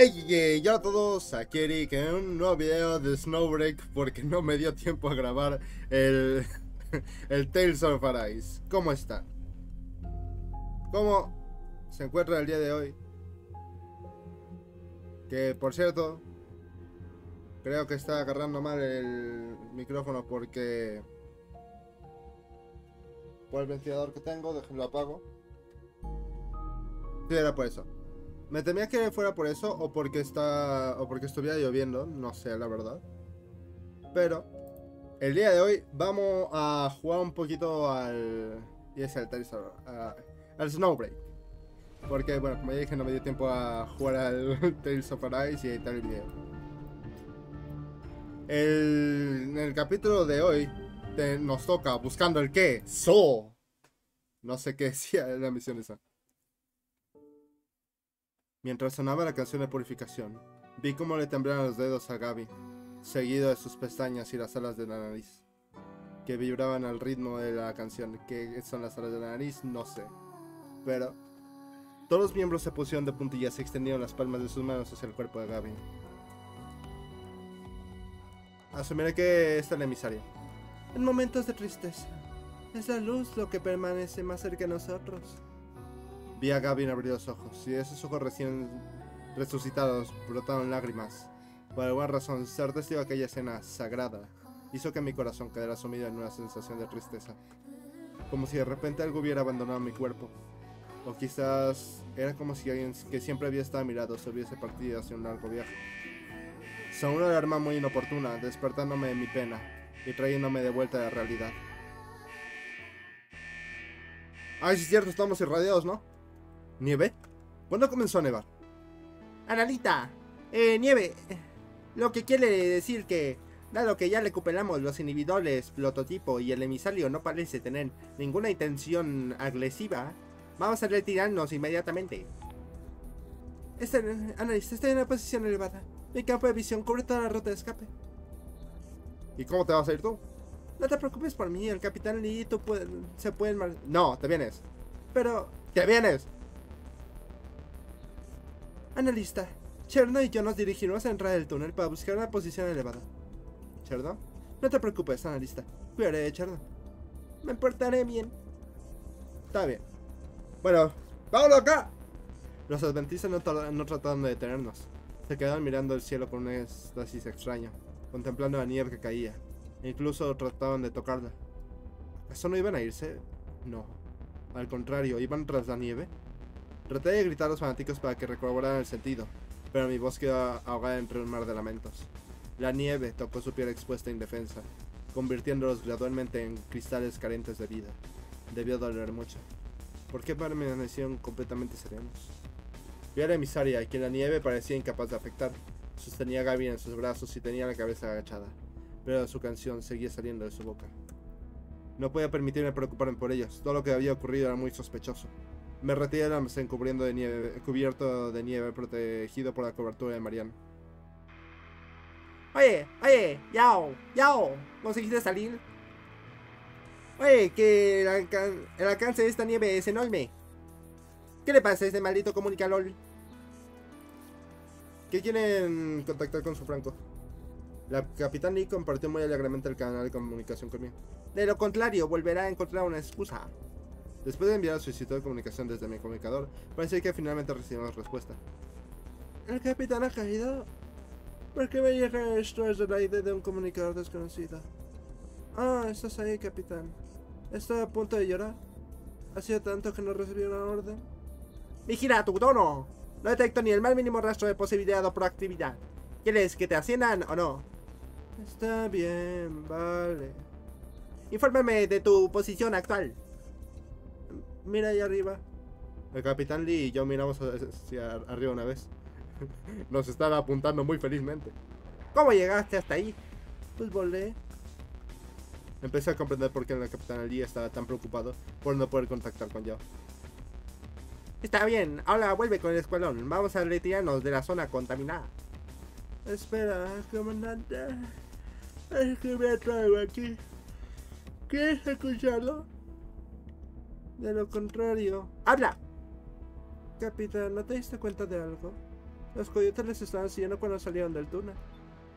Hey, hey, yo a todos, aquí Eric en un nuevo video de Snowbreak porque no me dio tiempo a grabar el, el Tales of Arise. ¿Cómo están? ¿Cómo se encuentra el día de hoy? Que por cierto, creo que está agarrando mal el micrófono porque por el ventilador que tengo, déjenlo apago. Sí, era por eso. Me temía que fuera por eso o porque está o porque estuviera lloviendo, no sé la verdad. Pero el día de hoy vamos a jugar un poquito al y es el al Snowbreak. Porque bueno, como ya dije, no me dio tiempo a jugar al Tales of Arise y editar el video. El, en el capítulo de hoy nos toca buscando el qué, So. No sé qué decía la misión esa. Mientras sonaba la canción de purificación, vi cómo le temblaban los dedos a Gaby, seguido de sus pestañas y las alas de la nariz, que vibraban al ritmo de la canción. ¿Qué son las alas de la nariz? No sé. Pero todos los miembros se pusieron de puntillas y extendieron las palmas de sus manos hacia el cuerpo de Gaby. Asumiré que esta es la emisaria. En momentos de tristeza, es la luz lo que permanece más cerca de nosotros. Vi a Gavin abrir los ojos y esos ojos recién resucitados brotaron lágrimas. Por alguna razón, ser testigo de aquella escena sagrada hizo que mi corazón quedara sumido en una sensación de tristeza. Como si de repente algo hubiera abandonado mi cuerpo. O quizás era como si alguien que siempre había estado a se hubiese partido hacia un largo viaje. Sonó una alarma muy inoportuna, despertándome de mi pena y trayéndome de vuelta a la realidad. Ay, sí es cierto, estamos irradiados, ¿no? ¿Nieve? ¿Cuándo comenzó a nevar? Analita, eh, nieve. Lo que quiere decir que, dado que ya recuperamos los inhibidores, prototipo y el emisario no parece tener ninguna intención agresiva, vamos a retirarnos inmediatamente. Este, analista, estoy en una posición elevada. Mi campo de visión cubre toda la ruta de escape. ¿Y cómo te vas a ir tú? No te preocupes por mí, el capitán Lee y tú se pueden... No, te vienes. Pero... ¡Te vienes! Analista, Cherno y yo nos dirigimos a entrar del túnel para buscar una posición elevada. ¿Cherno? No te preocupes, analista. Cuidaré de Cherno. Me portaré bien. Está bien. Bueno, ¡vámonos acá! Los adventistas no, no trataron de detenernos. Se quedaron mirando el cielo con un éxtasis extraño, contemplando la nieve que caía. E incluso trataban de tocarla. ¿Eso no iban a irse? No. Al contrario, iban tras la nieve. Traté de gritar a los fanáticos para que recobraran el sentido, pero mi voz quedó ahogada entre un mar de lamentos. La nieve tocó su piel expuesta e indefensa, convirtiéndolos gradualmente en cristales carentes de vida. Debió doler mucho. ¿Por qué permanecieron completamente serenos? Vi a la emisaria, a quien la nieve parecía incapaz de afectar. Sostenía a Gaby en sus brazos y tenía la cabeza agachada, pero su canción seguía saliendo de su boca. No podía permitirme preocuparme por ellos, todo lo que había ocurrido era muy sospechoso. Me retiré del almacén cubriendo de nieve, cubierto de nieve, protegido por la cobertura de Mariano. Oye, oye, Yao, Yao, ¿conseguiste salir? Oye, que el, alcance de esta nieve es enorme. ¿Qué le pasa a este maldito comunicador? ¿Qué quieren contactar con su franco? La capitán Lee compartió muy alegremente el canal de comunicación conmigo. De lo contrario, volverá a encontrar una excusa. Después de enviar el solicitud de comunicación desde mi comunicador, parece que finalmente recibimos respuesta. El capitán ha caído. ¿Por qué me llega esto desde la idea de un comunicador desconocido? Ah, estás ahí, capitán. Estoy a punto de llorar. Hacía tanto que no recibí una orden. Vigila tu tono. No detecto ni el más mínimo rastro de posibilidad o proactividad. ¿Quieres que te asciendan o no? Está bien, vale. Infórmame de tu posición actual. Mira ahí arriba. El capitán Lee y yo miramos hacia arriba una vez. Nos estaba apuntando muy felizmente. ¿Cómo llegaste hasta ahí? Pues volé. Empecé a comprender por qué el capitán Lee estaba tan preocupado por no poder contactar con yo. Está bien, ahora vuelve con el escuadrón. Vamos a retirarnos de la zona contaminada. Espera, comandante. Es que me traigo aquí. ¿Quieres escucharlo? De lo contrario... ¡Habla! Capitán, ¿no te diste cuenta de algo? Los coyotes les estaban siguiendo cuando salieron del túnel.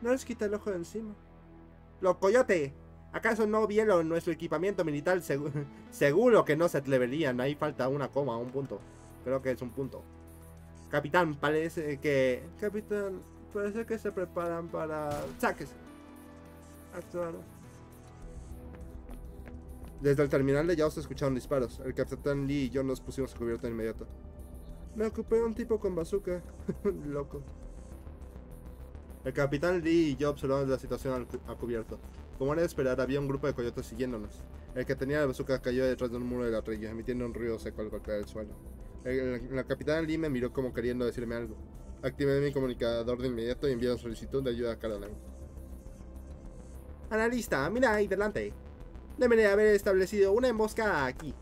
No les quita el ojo de encima. ¡Los coyotes! ¿Acaso no vieron nuestro equipamiento militar? Segu- seguro que no se atreverían. Ahí falta una coma, un punto. Creo que es un punto. Capitán, parece que... Capitán, parece que se preparan para ¡Sáquese! actuar. Desde el terminal de Yaos se escucharon disparos. El capitán Lee y yo nos pusimos a cubierta de inmediato. Me ocupé de un tipo con bazooka. Loco. El capitán Lee y yo observamos la situación a cubierto. Como era de esperar, había un grupo de coyotes siguiéndonos. El que tenía la bazooka cayó detrás de un muro de la trilla, emitiendo un ruido seco al golpear el suelo. El, el- la capitán Lee me miró como queriendo decirme algo. Activé mi comunicador de inmediato y envié una solicitud de ayuda a Caroline. Analista, mira ahí delante. Deben haber establecido una emboscada aquí.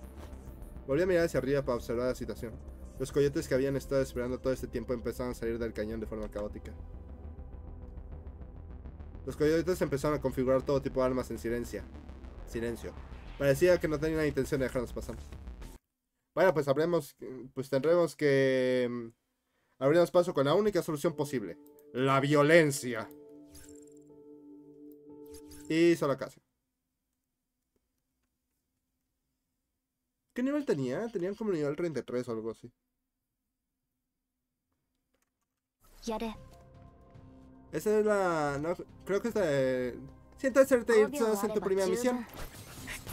Volví a mirar hacia arriba para observar la situación. Los coyotes que habían estado esperando todo este tiempo empezaron a salir del cañón de forma caótica. Los coyotes empezaron a configurar todo tipo de armas en silencio. Silencio. Parecía que no tenían la intención de dejarnos pasar. Bueno, pues habremos, pues tendremos que mm, abrirnos paso con la única solución posible: la violencia. Y solo casa. ¿Qué nivel tenía? Tenían como nivel 33 o algo así. Yare. Esa es la... Creo que es la de... Sienta hacerte en tu primera misión.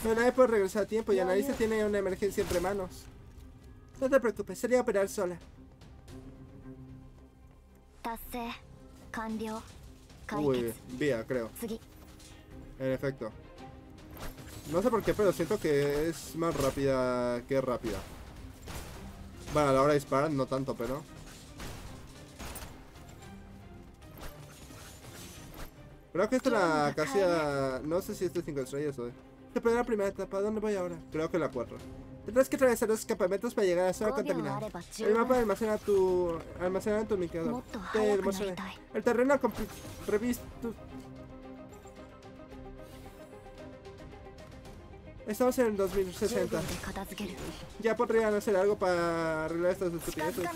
Pero nadie puede regresar a tiempo y Annalisa tiene una emergencia entre manos. No te preocupes, sería operar sola. Uy, vía, creo. En efecto. No sé por qué, pero siento que es más rápida que rápida. Bueno, a la hora de disparar no tanto, pero... Creo que esta es la casi a... No sé si esto es 5 estrellas hoy. Pero la primera etapa, ¿dónde voy ahora? Creo que la 4. Tendrás que atravesar los campamentos para llegar a la zona contaminada. El mapa almacena tu... almacena en tu microondas. El terreno revisto... Estamos en 2060. Ya podrían hacer algo para arreglar estas estupideces.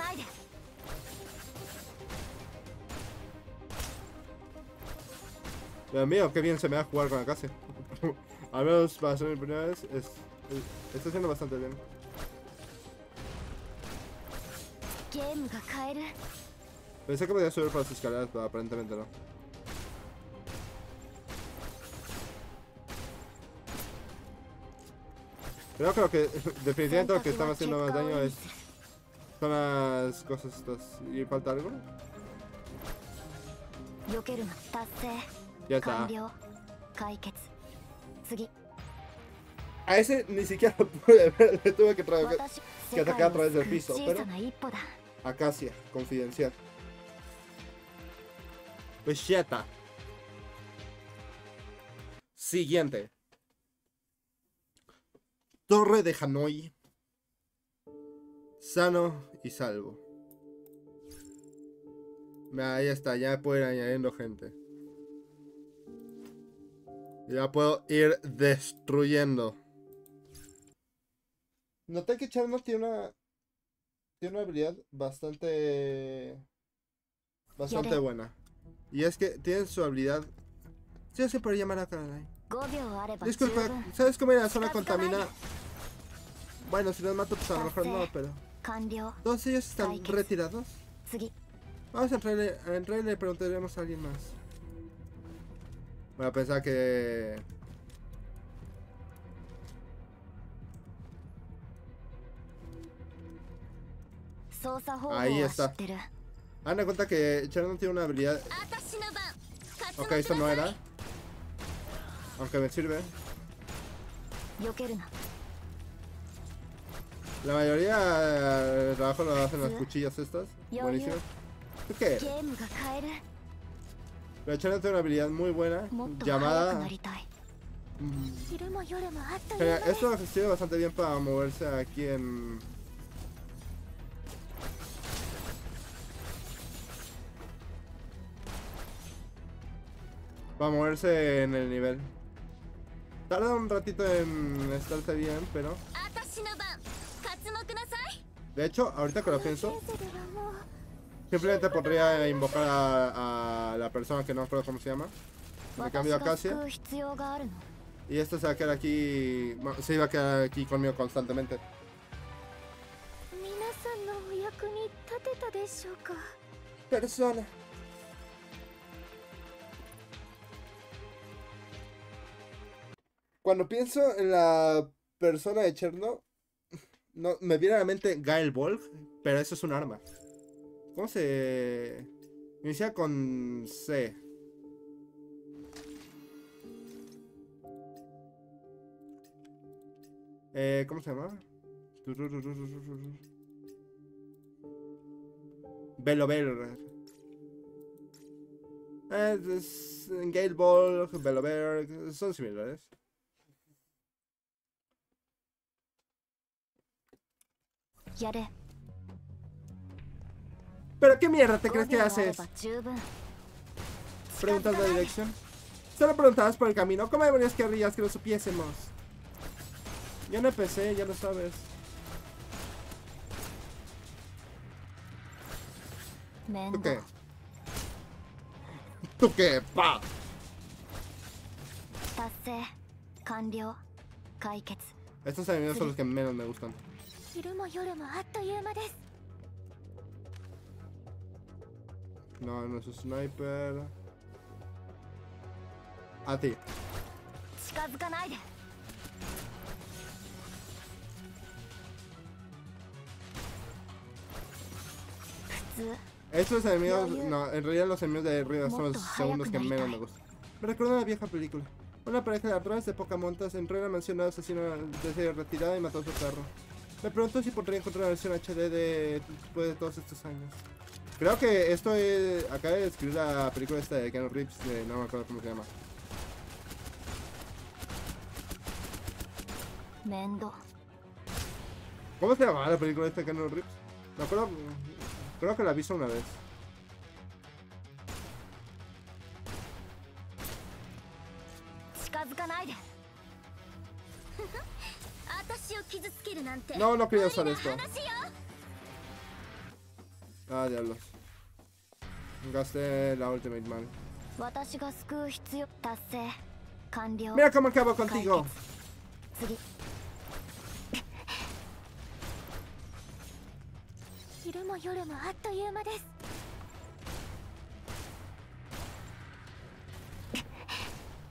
Dios mío, qué bien se me va a jugar con la casa. Al menos para ser mi primera vez, es, está haciendo bastante bien. Pensé que podía subir para las escaleras, pero aparentemente no. Pero creo que definitivamente lo que estaba haciendo más daño es son las cosas estas. ¿Y falta algo? Ya está. A ese ni siquiera lo pude ver, le tuve que, que atacar a través del piso, pero... Acacia, confidencial. Pues Vegeta. Siguiente. Torre de Hanoi. Sano y salvo. Ahí está, ya puedo ir añadiendo gente. Ya puedo ir destruyendo. Noté que Charno tiene una. Tiene una habilidad bastante. Bastante buena. Y es que tiene su habilidad. Sí, se sí, llamar a Caroline. Disculpa, ¿sabes cómo era la zona contaminada? Bueno, si los mato, pues a lo mejor no, pero... Todos ellos están retirados. Vamos a entrarle, a entrarle preguntaremos a alguien más. Bueno, pensaba que... Ahí está. Han cuenta que Chernon tiene una habilidad... Ok, esto no era. Aunque me sirve. La mayoría del trabajo lo hacen las cuchillas estas. Buenísimas. Qué? Pero Chana tiene una habilidad muy buena llamada... Mm. Pero esto sirve bastante bien para moverse aquí en... Para moverse en el nivel. Tarda un ratito en estarse bien, pero... De hecho, ahorita que lo pienso, simplemente podría invocar a, a la persona que no recuerdo cómo se llama. Me cambio a Cassia. Y esto se va a quedar aquí. Se iba a quedar aquí conmigo constantemente. Persona. Cuando pienso en la persona de Cherno, no, me viene a la mente Gael Volk, pero eso es un arma. ¿Cómo se...? Inicia con C. Eh, ¿Cómo se llama? Velover. Eh, es- Gale Ball, son similares. ¿Pero qué mierda te crees que haces? ¿Preguntas la dirección? Solo preguntabas por el camino. ¿Cómo deberías querrías que lo supiésemos? Yo no empecé, ya lo sabes. ¿Tú qué? ¿Tú qué? ¡Pa! Estos enemigos son los que menos me gustan. 昼も夜もあっという間です No, no es un sniper. A ti. 近づかないで普通 Estos enemigos, Ya, ya. no, en realidad los enemigos de Río son los Moto segundos que Hayaku menos me Naritai. gustan. Me recuerda una vieja película. Una pareja de arroz de poca montas entró en la mansión de un asesino de serie retirada y mató a su perro. Me pregunto si podría encontrar una versión HD de después de todos estos años. Creo que esto es. Acaba de escribir la película esta de Keanu Reeves, de, no me acuerdo cómo se llama. 面倒 ¿Cómo se llamaba la película esta de Keanu Reeves? Me acuerdo. Creo que la vi solo una vez. No, no quería usar esto. Ah, diablos. Gasté la ultimate mal. Mira cómo acabo contigo.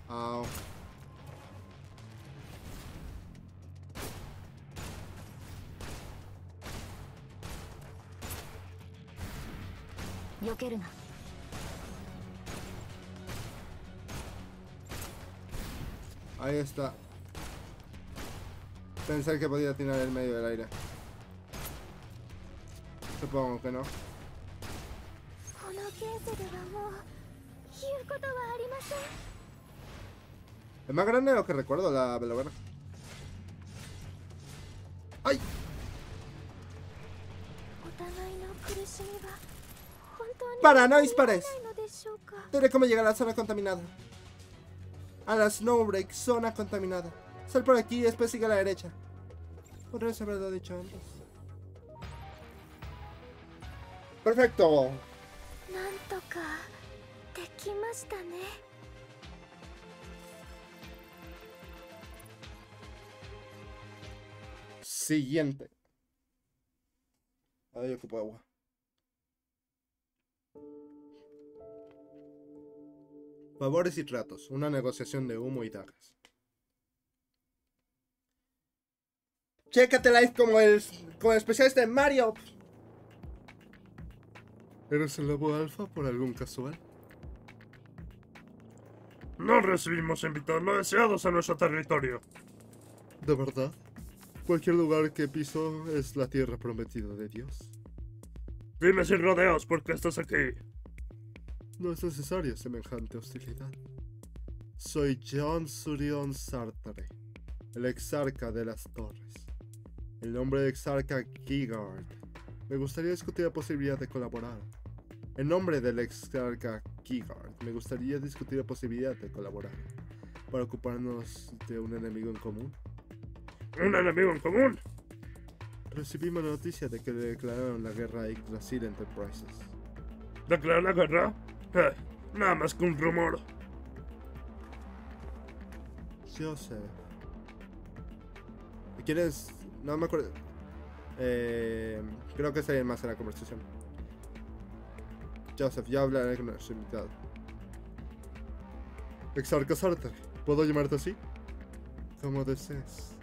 Oh. 次昼も夜もあっという間です Au. 避けるな Ahí está. Pensé que podía tirar el medio del aire. Supongo que no. この現世ではもう言うことはありません Es más grande de lo que recuerdo la velovera. Para, no dispares. Diré cómo llegar a la zona contaminada. A la Snowbreak, zona contaminada. Sal por aquí y después sigue a la derecha. Por Podrías haberlo dicho antes. Perfecto. Siguiente. Ay, ocupo agua. Favores y tratos. Una negociación de humo y dagas. Chécatela, es como el, como el especialista de Mario. ¿Eres el lobo alfa por algún casual? No recibimos invitados no deseados a nuestro territorio. ¿De verdad? Cualquier lugar que piso es la tierra prometida de Dios. Dime sin rodeos por qué estás aquí. No es necesaria semejante hostilidad. Soy John Surion Sartare, el exarca de las torres. El nombre de exarca Kigard. Me gustaría discutir la posibilidad de colaborar. En nombre del exarca Kigard, me gustaría discutir la posibilidad de colaborar. Para ocuparnos de un enemigo en común. ¿Un enemigo en común? Recibimos la noticia de que le declararon la guerra a Yggdrasil Enterprises. ¿Declarar la guerra? Eh, nada más que un rumor. Joseph. ¿Quieres? No me acuerdo. Eh, creo que estaría más en la conversación. Joseph, ya hablaré con nuestro invitado. Exarca Sartre, ¿puedo llamarte así? Como desees.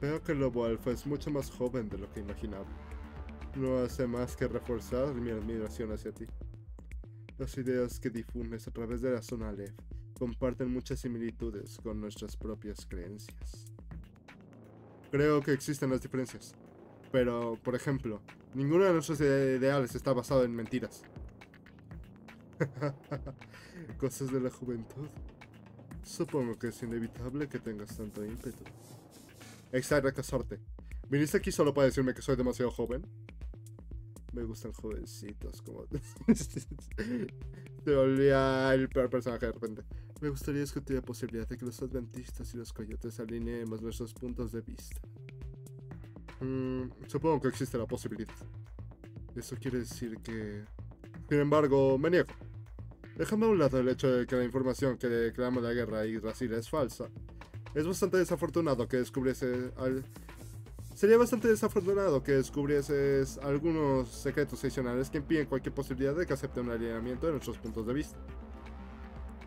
Veo que el lobo alfa es mucho más joven de lo que imaginaba. No hace más que reforzar mi admiración hacia ti. Las ideas que difundes a través de la zona Aleph comparten muchas similitudes con nuestras propias creencias. Creo que existen las diferencias. Pero, por ejemplo, ninguno de nuestros ide- ideales está basado en mentiras. Cosas de la juventud. Supongo que es inevitable que tengas tanto ímpetu. Exacto, casarte. ¿Viniste aquí solo para decirme que soy demasiado joven? Me gustan jovencitos, como... Se volvía el peor personaje de repente. Me gustaría discutir la posibilidad de que los adventistas y los coyotes alineemos nuestros puntos de vista. Mm, supongo que existe la posibilidad. Eso quiere decir que... Sin embargo, me niego. Dejando a un lado el hecho de que la información que declaramos la guerra a Brasil es falsa, es bastante desafortunado que descubriese al... Sería bastante desafortunado que descubrieses algunos secretos adicionales que impiden cualquier posibilidad de que acepte un alineamiento de nuestros puntos de vista.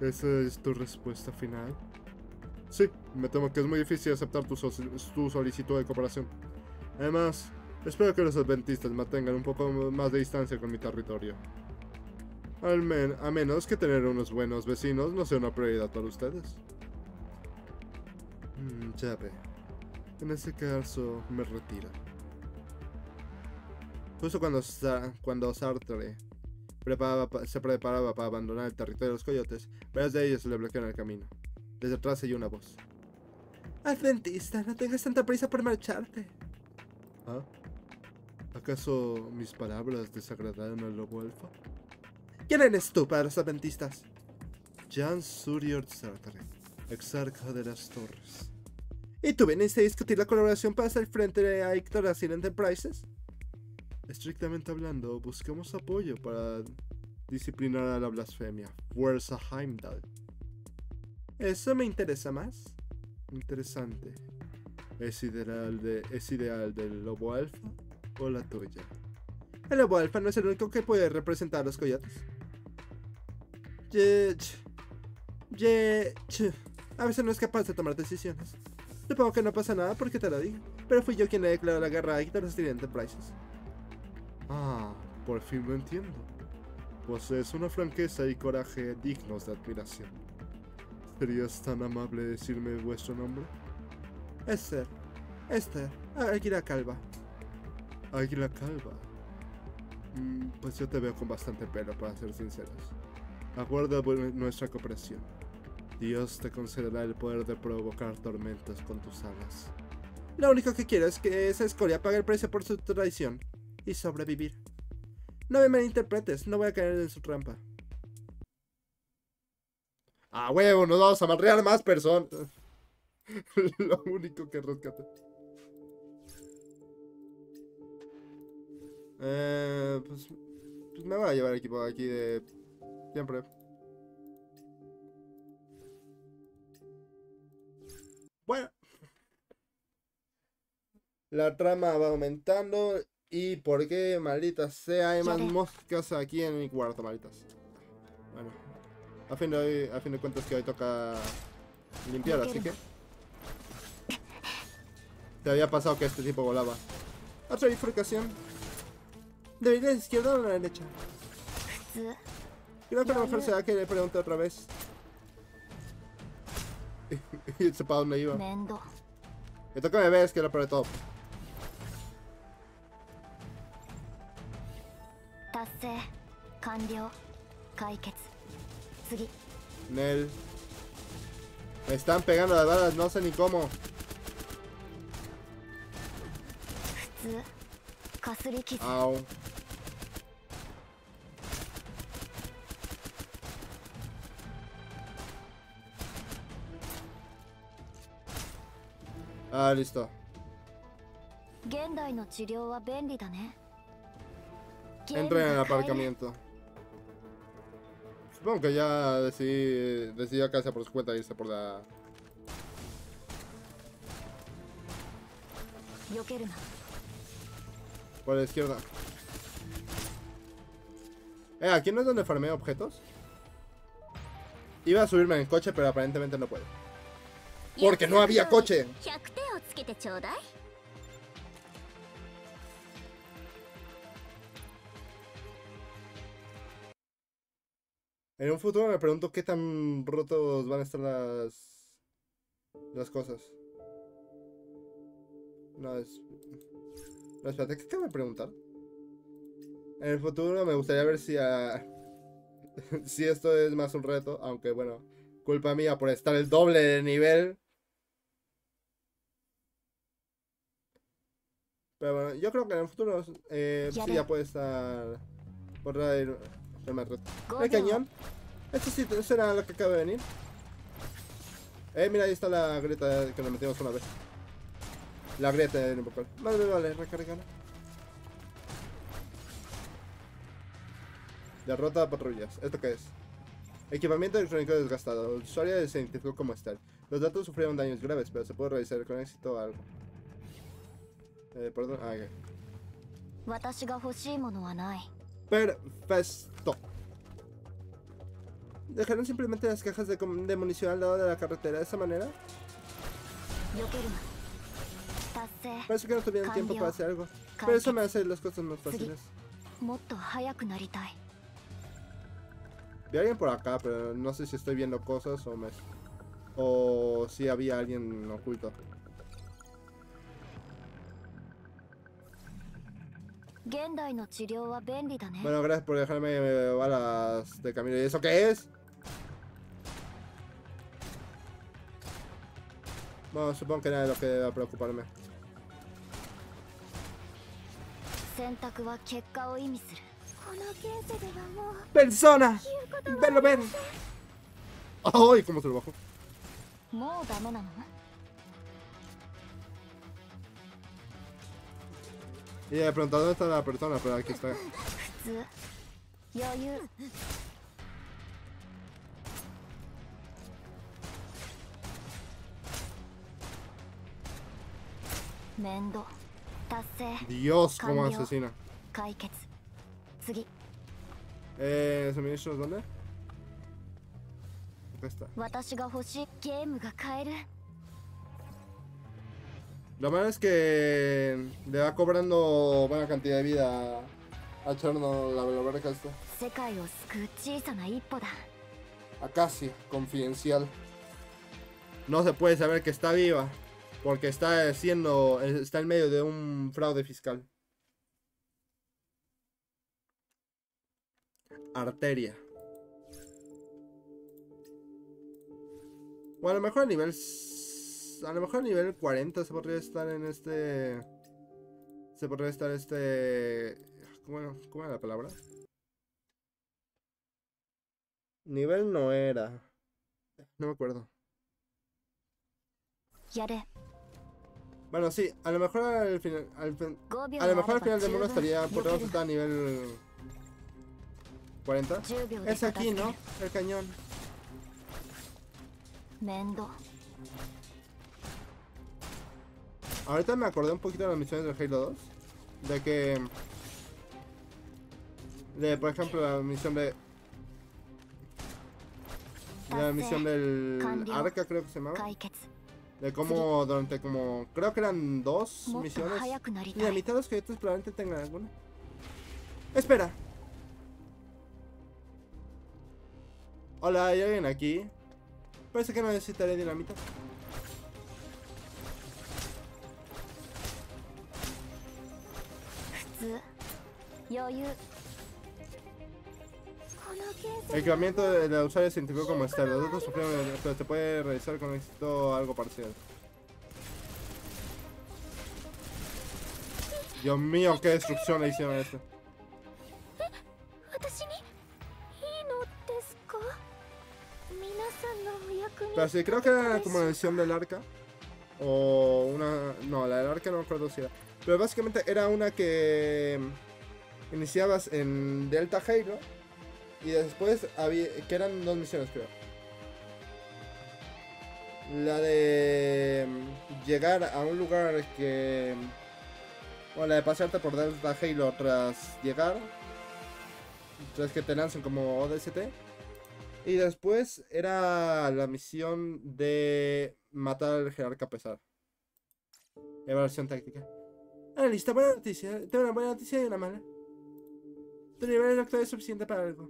¿Esa es tu respuesta final? Sí, me temo que es muy difícil aceptar tu, so- tu solicitud de cooperación. Además, espero que los adventistas mantengan un poco más de distancia con mi territorio. Al men- a menos que tener unos buenos vecinos no sea una prioridad para ustedes. Mm, ya. En ese caso, me retiro. Justo cuando, Sa- cuando Sartre preparaba pa- se preparaba para abandonar el territorio de los coyotes, varios de ellos le bloquearon el camino. Desde atrás se oyó una voz. Adventista, no tengas tanta prisa por marcharte. ¿Ah? ¿Acaso mis palabras desagradaron al lobo alfa? ¿Quién eres tú para los adventistas? Jan Surior Sartre, exarca de las torres. ¿Y tú viniste a discutir la colaboración para hacer frente a Yggdrasil Enterprises? Estrictamente hablando, buscamos apoyo para disciplinar a la blasfemia. Fuerza Heimdall. Eso me interesa más. Interesante. ¿Es ideal, de, ¿Es ideal del lobo alfa o la tuya? El lobo alfa no es el único que puede representar a los coyotes. Ye- ye- A veces no es capaz de tomar decisiones. Supongo que no pasa nada porque te lo digo. Pero fui yo quien le declaró la guerra a Yggdrasil Enterprises. Ah, por fin lo entiendo. Posees una franqueza y coraje dignos de admiración. ¿Serías tan amable de decirme vuestro nombre? Esther. Esther. Águila Calva. Águila Calva. Mm, pues yo te veo con bastante pelo, para ser sinceros. Aguarda nuestra cooperación. Dios te concederá el poder de provocar tormentas con tus alas. Lo único que quiero es que esa escoria pague el precio por su traición y sobrevivir. No me malinterpretes, no voy a caer en su trampa. ¡Ah, huevo! ¡Nos vamos a amarrear más personas! Lo único que rescata. Eh, pues, pues me voy a llevar equipo aquí de siempre. La trama va aumentando y por qué, malditas sea, hay más moscas aquí en mi cuarto, malditas. Bueno, a fin de, a fin de cuentas que hoy toca limpiar, así que... Te había pasado que este tipo volaba. Otra bifurcación. Debería de izquierda o de la derecha. Creo que a lo mejor será que le pregunte otra vez. y sepa dónde iba. Me toca me ves que lo peor de todo. 成完了解決次 Nel. Me están pegando las balas, no sé ni cómo. 普通かすり傷 Au. Ah, listo. 現代の治療は便利だね Entra en el aparcamiento. Supongo que ya decidí, decidió casa por su cuenta irse por la... Por la izquierda. Eh, ¿aquí no es donde farmeo objetos? Iba a subirme en el coche, pero aparentemente no puedo. ¡Porque no había coche! En un futuro me pregunto qué tan rotos van a estar las las cosas. No es. No, espérate, ¿qué acabo de preguntar? En el futuro me gustaría ver si ah, si esto es más un reto, aunque bueno, culpa mía por estar el doble de nivel. Pero bueno, yo creo que en el futuro eh, Ya sí ya puede estar por ir reto. 5 El cañón. Esto sí, eso era lo que acaba de venir. Eh, mira, ahí está la grieta que nos metimos una vez. La grieta de Invocar. Vale, vale, vale, recargala. Derrota a patrullas. ¿Esto qué es? Equipamiento electrónico desgastado. El usuario se identificó como Star. Los datos sufrieron daños graves, pero se puede revisar con éxito algo. Eh, perdón. Ah, ok. Perfecto. ¿Dejaron simplemente las cajas de, de munición al lado de la carretera de esa manera? Parece que no tuvieron tiempo para hacer algo. Pero eso me hace las cosas más fáciles. Vi a alguien por acá, pero no sé si estoy viendo cosas o me... O si había alguien oculto. Bueno, gracias por dejarme eh, balas de camino. ¿Y eso qué es? Bueno, supongo que nada de lo que deba preocuparme. ¡Persona! ¡Verlo, ver! ¡Ay, cómo se lo bajo! Y le preguntado dónde está la persona, pero aquí está. Dios, como asesina. Eh, ¿dónde? Lo malo es que le va cobrando buena cantidad de vida a Cherno la verga esta. Acacia, confidencial. No se puede saber que está viva, porque está siendo, está en medio de un fraude fiscal. Arteria. Bueno, mejor a nivel pues, a lo mejor a nivel 40 se podría estar en este... Se podría estar este... ¿Cómo, cómo era la palabra? Nivel no era. No me acuerdo. Bueno, sí, a lo mejor al final... A lo mejor al final del mundo estaría... Podríamos estar a nivel... 40. Es aquí, ¿no? El cañón. Mendo. Ahorita me acordé un poquito de las misiones del Halo 2. De que... De, por ejemplo, la misión de... La misión del Arca, creo que se llamaba. De cómo durante como... Creo que eran dos misiones. Y la mitad de los probablemente tengan alguna. Espera. Hola, ¿hay alguien aquí? Parece que no necesitaré dinamita. El equipamiento del usuario se identificó como externo. Los datos sufrieron, pero se puede realizar con éxito algo parcial. Dios mío, qué destrucción le hicieron a este. Pero sí, creo que era como la edición del arca. O una... No, la del arca no me acuerdo si. Pero básicamente era una que. Iniciabas en Delta Halo. Y después había. que eran dos misiones, creo. La de. mm, llegar a un lugar que. Bueno, la de pasearte por Delta Halo tras llegar. Tras que te lancen como ODST. Y después era la misión de matar al jerarca pesar. Evaluación táctica. Ah, listo, buena noticia. Tengo una buena noticia y una mala. Tu nivel de doctor es suficiente para algo.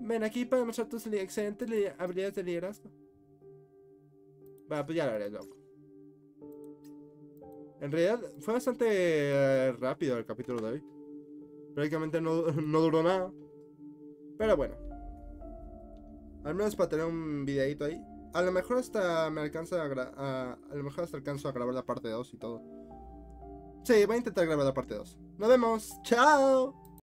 Ven aquí para demostrar tus excelentes li- habilidades de liderazgo. Va, pues ya lo haré, loco. En realidad fue bastante eh, rápido el capítulo de hoy. Prácticamente no, no duró nada. Pero bueno. Al menos para tener un videito ahí. A lo mejor hasta me alcanza a, a, a lo mejor hasta alcanzo a grabar la parte 2 y todo. Sí, voy a intentar grabar la parte 2. Nos vemos. Chao.